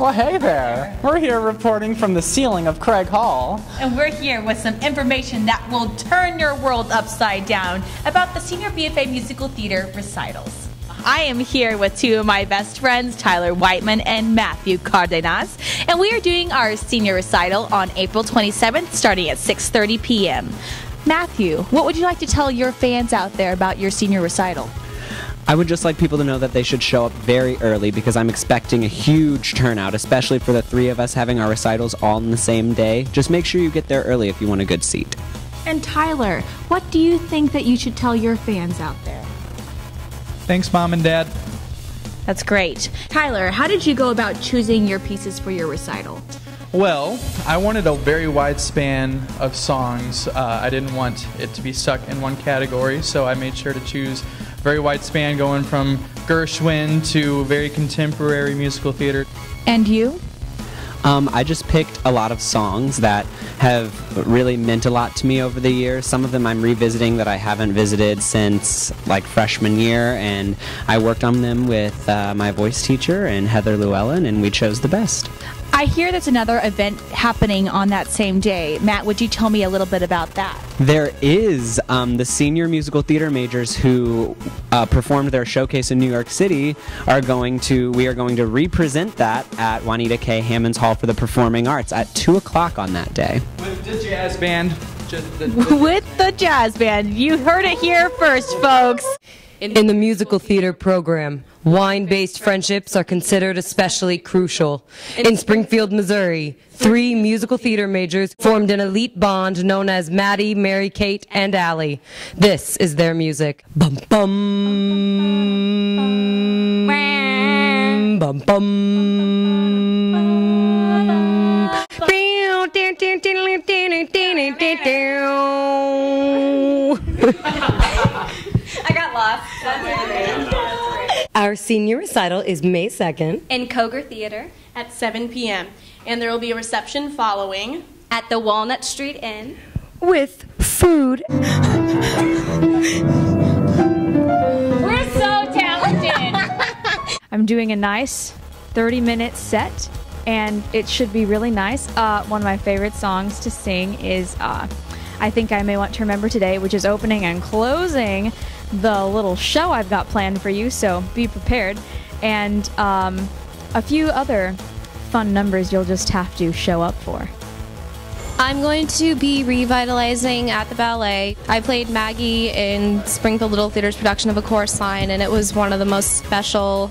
Well, hey there. We're here reporting from the ceiling of Craig Hall. And we're here with some information that will turn your world upside down about the Senior BFA Musical Theater recitals. I am here with two of my best friends, Tyler Whiteman and Matthew Cardenas, and we are doing our senior recital on April 27th starting at 6:30 p.m. Matthew, what would you like to tell your fans out there about your senior recital? I would just like people to know that they should show up very early because I'm expecting a huge turnout, especially for the three of us having our recitals all on the same day. Just make sure you get there early if you want a good seat. And Tyler, what do you think that you should tell your fans out there? Thanks, Mom and Dad. That's great. Tyler, how did you go about choosing your pieces for your recital? Well, I wanted a very wide span of songs. Uh, I didn't want it to be stuck in one category, so I made sure to choose very wide span going from Gershwin to very contemporary musical theater. And you? Um, I just picked a lot of songs that have really meant a lot to me over the years. Some of them I'm revisiting that I haven't visited since like freshman year, and I worked on them with uh, my voice teacher and Heather Llewellyn, and we chose the best. I hear there's another event happening on that same day. Matt, would you tell me a little bit about that? There is um, the senior musical theater majors who uh, performed their showcase in New York City are going to. We are going to represent that at Juanita K. Hammons Hall for the Performing Arts at two o'clock on that day. With the jazz band. Just With the jazz band. You heard it here first, folks. In the musical theater program, wine based friendships are considered especially crucial. In Springfield, Missouri, three musical theater majors formed an elite bond known as Maddie, Mary Kate, and Allie. This is their music. Bum bum. Bum bum. I got lost. Our senior recital is May 2nd. In Coger Theater at 7 p.m. And there will be a reception following. at the Walnut Street Inn. with food. We're so talented. I'm doing a nice 30 minute set, and it should be really nice. Uh, one of my favorite songs to sing is uh, I Think I May Want to Remember Today, which is opening and closing the little show I've got planned for you, so be prepared. And um, a few other fun numbers you'll just have to show up for. I'm going to be revitalizing at the ballet. I played Maggie in Springfield Little Theater's production of A Chorus Line, and it was one of the most special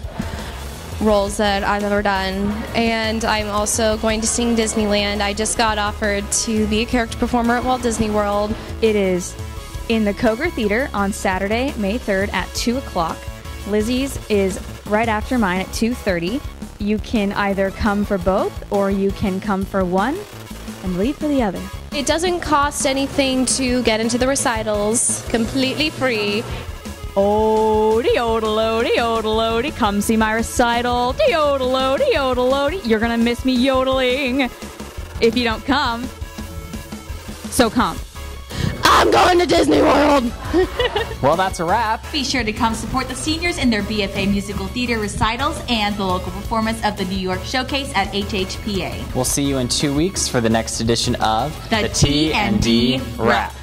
roles that I've ever done. And I'm also going to sing Disneyland. I just got offered to be a character performer at Walt Disney World. It is in the Coger Theater on Saturday, May 3rd at 2 o'clock. Lizzie's is right after mine at 2.30. You can either come for both or you can come for one and leave for the other. It doesn't cost anything to get into the recitals, completely free. Oh, yodel yodel come see my recital. Yodel yodel You're gonna miss me yodeling if you don't come. So come. I'm going to Disney World. Well, that's a wrap. Be sure to come support the seniors in their BFA musical theater recitals and the local performance of the New York Showcase at HHPA. We'll see you in two weeks for the next edition of The T&D Wrap.